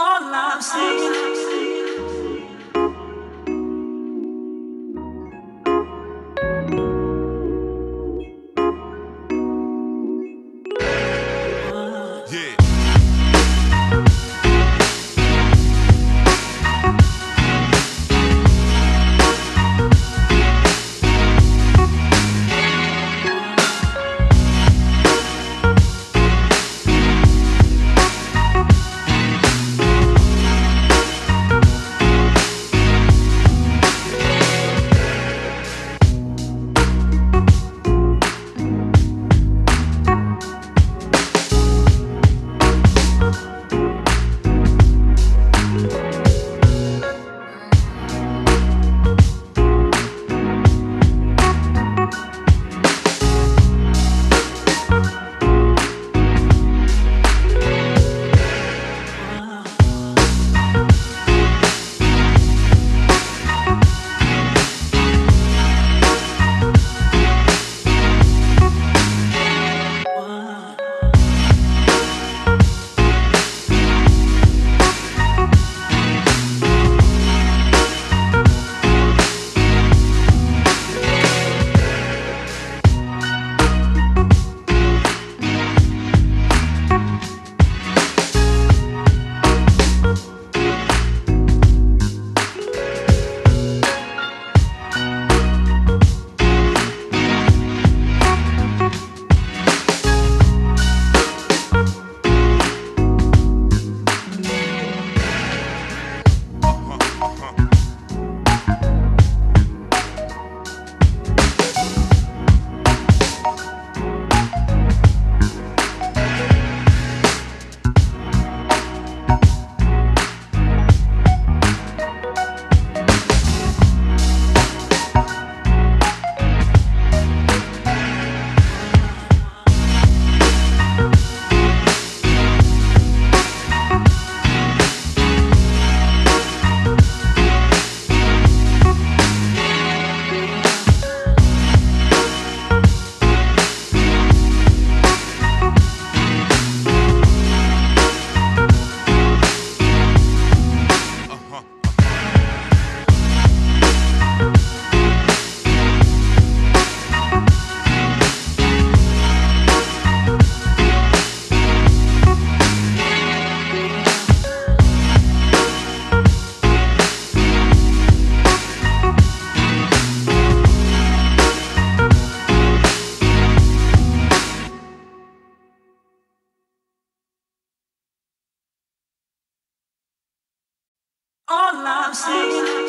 All I'm saying. All I'm saying.